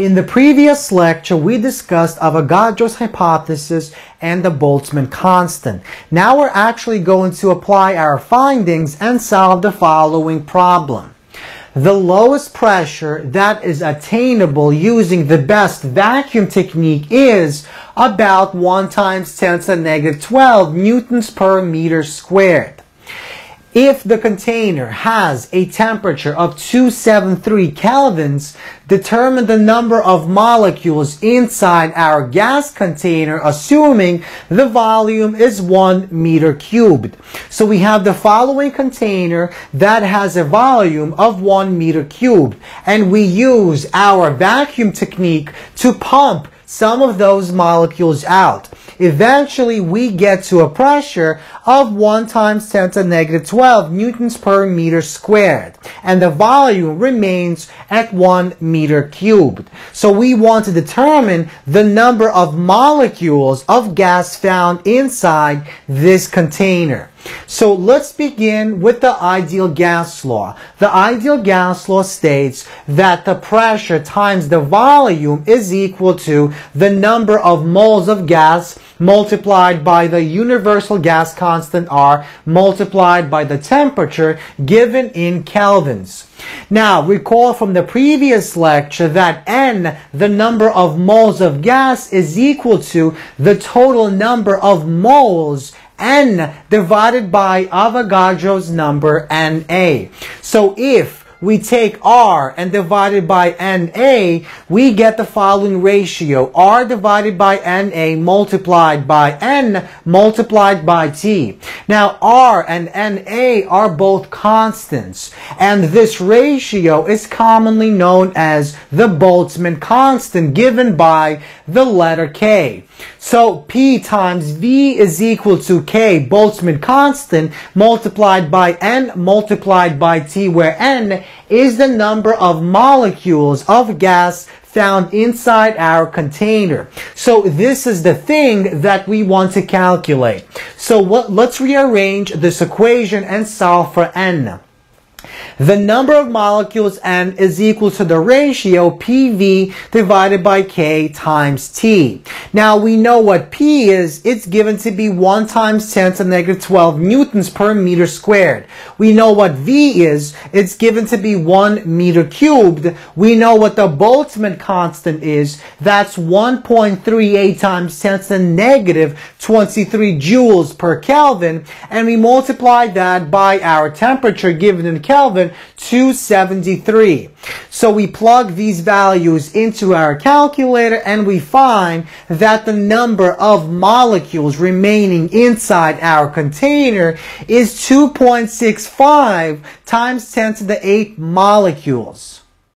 In the previous lecture, we discussed Avogadro's hypothesis and the Boltzmann constant. Now we're actually going to apply our findings and solve the following problem. The lowest pressure that is attainable using the best vacuum technique is about 1 times 10 to the negative 12 newtons per meter squared. If the container has a temperature of 273 kelvins, determine the number of molecules inside our gas container assuming the volume is 1 meter cubed. So we have the following container that has a volume of 1 meter cubed and we use our vacuum technique to pump some of those molecules out. Eventually, we get to a pressure of 1 times 10 to negative 12 newtons per meter squared. And the volume remains at 1 meter cubed. So we want to determine the number of molecules of gas found inside this container. So let's begin with the ideal gas law. The ideal gas law states that the pressure times the volume is equal to the number of moles of gas multiplied by the universal gas constant R multiplied by the temperature given in kelvins. Now, recall from the previous lecture that N, the number of moles of gas, is equal to the total number of moles N divided by Avogadro's number Na. So if we take R and divide it by NA, we get the following ratio. R divided by NA multiplied by N multiplied by T. Now R and NA are both constants. And this ratio is commonly known as the Boltzmann constant given by the letter K. So P times V is equal to K, Boltzmann constant, multiplied by N multiplied by T, where N is the number of molecules of gas found inside our container. So this is the thing that we want to calculate. So what, let's rearrange this equation and solve for N. The number of molecules N is equal to the ratio PV divided by K times T. Now we know what P is. It's given to be 1 times 10 to the negative 12 newtons per meter squared. We know what V is. It's given to be 1 meter cubed. We know what the Boltzmann constant is. That's 1.38 times 10 to the negative 23 joules per Kelvin. And we multiply that by our temperature given in Kelvin 273. So we plug these values into our calculator and we find that the number of molecules remaining inside our container is 2.65 times 10 to the 8 molecules.